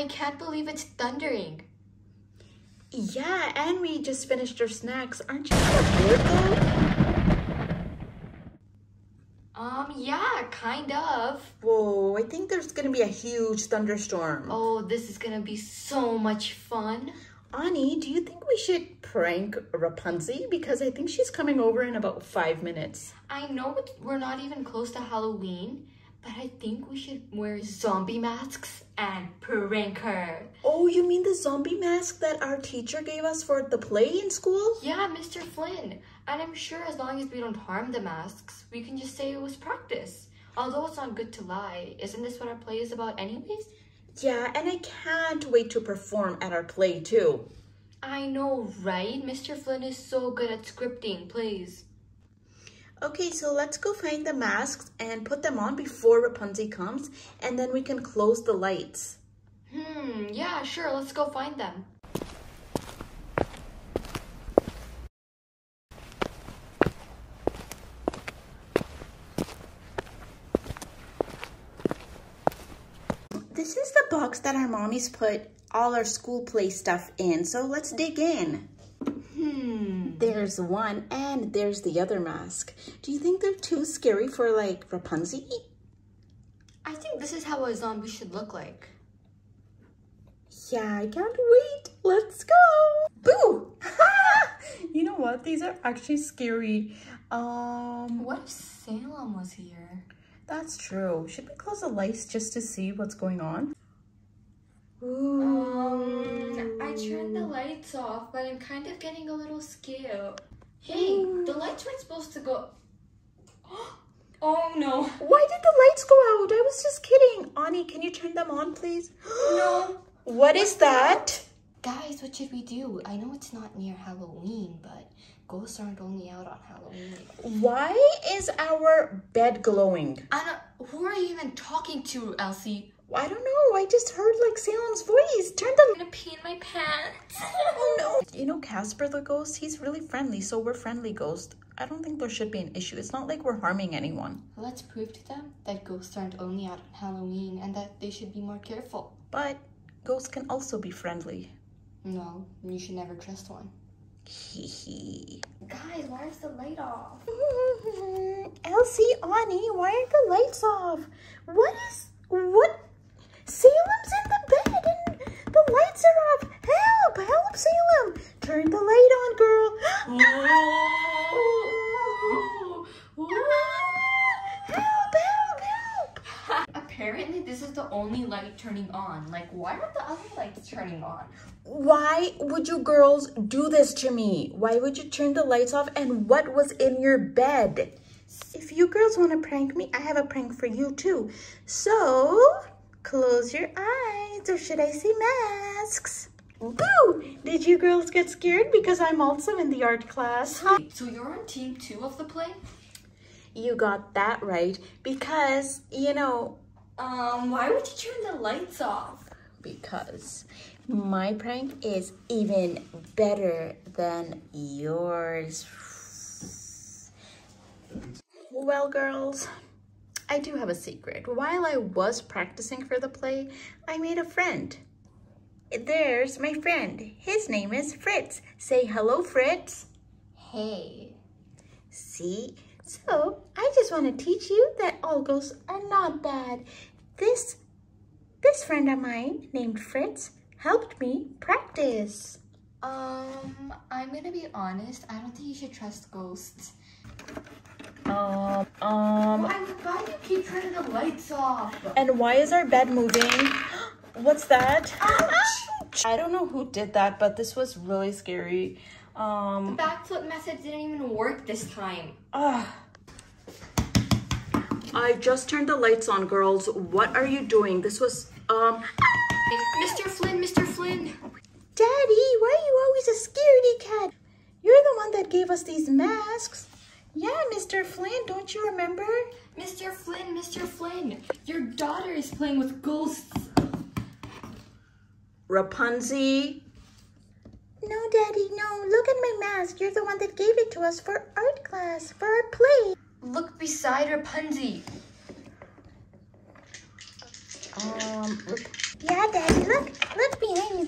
I can't believe it's thundering. Yeah, and we just finished our snacks. Aren't you bored though? Um, yeah, kind of. Whoa, I think there's gonna be a huge thunderstorm. Oh, this is gonna be so much fun. Ani, do you think we should prank Rapunzel? Because I think she's coming over in about five minutes. I know we're not even close to Halloween, but I think we should wear zombie masks and prank her. Oh, you mean the zombie mask that our teacher gave us for the play in school? Yeah, Mr. Flynn. And I'm sure as long as we don't harm the masks, we can just say it was practice. Although it's not good to lie, isn't this what our play is about anyways? Yeah, and I can't wait to perform at our play too. I know, right? Mr. Flynn is so good at scripting plays. Okay, so let's go find the masks and put them on before Rapunzel comes, and then we can close the lights. Hmm, yeah, sure, let's go find them. This is the box that our mommies put all our school play stuff in, so let's dig in. Hmm. There's one and there's the other mask. Do you think they're too scary for like Rapunzel? I think this is how a zombie should look like. Yeah, I can't wait. Let's go. Boo! you know what? These are actually scary. Um, What if Salem was here? that's true. Should we close the lights just to see what's going on? Um, I turned the lights off, but I'm kind of getting a little scared. Hey, the lights weren't supposed to go. Oh no. Why did the lights go out? I was just kidding. Ani, can you turn them on, please? No. What is that? Guys, what should we do? I know it's not near Halloween, but ghosts aren't only out on Halloween. Why is our bed glowing? Anna, who are you even talking to, Elsie? I don't know. I just heard like Salem's voice. Turn the I'm gonna pee in my pants. Oh no. You know Casper the ghost? He's really friendly, so we're friendly ghost. I don't think there should be an issue. It's not like we're harming anyone. Let's prove to them that ghosts aren't only out on Halloween and that they should be more careful. But ghosts can also be friendly. No, you should never trust one. Hee hee. Guys, why is the light off? Elsie, Ani, why are the lights off? What is what? Salem's in the bed and the lights are off. Help! Help, Salem! Turn the light on, girl. help! Help! Help! Apparently, this is the only light turning on. Like, why aren't the other lights turning on? Why would you girls do this to me? Why would you turn the lights off? And what was in your bed? If you girls want to prank me, I have a prank for you too. So, close your eyes, or should I say masks? Boo! Did you girls get scared? Because I'm also in the art class. So you're on team two of the play? You got that right. Because, you know, Um, why would you turn the lights off? because my prank is even better than yours. Well, girls, I do have a secret. While I was practicing for the play, I made a friend. There's my friend. His name is Fritz. Say hello, Fritz. Hey. See? So, I just want to teach you that all ghosts are not bad. This, this friend of mine named Fritz helped me practice. Um, I'm gonna be honest. I don't think you should trust ghosts. Um, um, Why, why do you keep turning the lights off? and why is our bed moving? What's that? Ouch! I don't know who did that, but this was really scary. Um, Backflip method didn't even work this time. ah. I just turned the lights on, girls. What are you doing? This was, um, Mr. Flynn, Mr. Flynn. Daddy, why are you always a scaredy cat? You're the one that gave us these masks. Yeah, Mr. Flynn, don't you remember? Mr. Flynn, Mr. Flynn. Your daughter is playing with ghosts. Rapunzel. No, Daddy, no. Look at my mask. You're the one that gave it to us for art class, for our play. Look beside Rapunzel. Um, Rap- yeah, Daddy, look. Look behind you.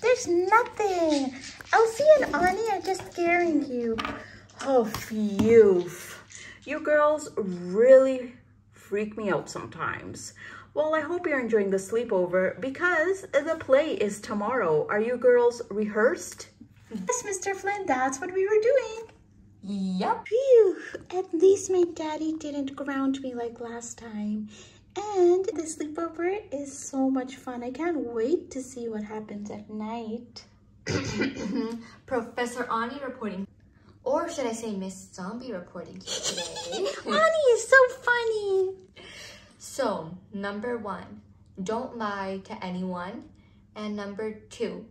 There's nothing. Elsie and Ani are just scaring you. Oh, phew. You girls really freak me out sometimes. Well, I hope you're enjoying the sleepover because the play is tomorrow. Are you girls rehearsed? Yes, Mr. Flynn, that's what we were doing. Yep. Phew, at least my daddy didn't ground me like last time. And the sleepover is so much fun. I can't wait to see what happens at night. Professor Ani reporting. Or should I say Miss Zombie reporting today? Ani is so funny. So, number one, don't lie to anyone. And number two,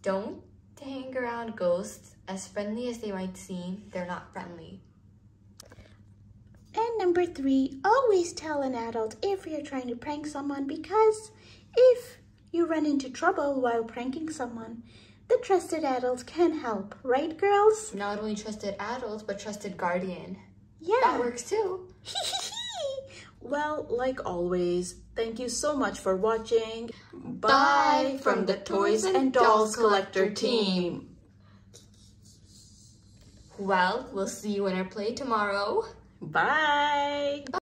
don't hang around ghosts. As friendly as they might seem, they're not friendly. And number three, always tell an adult if you're trying to prank someone because if you run into trouble while pranking someone, the trusted adult can help, right girls? Not only trusted adults, but trusted guardian. Yeah. That works too. well, like always, thank you so much for watching. Bye from the Toys and Dolls Collector team. Well, we'll see you in our play tomorrow. Bye.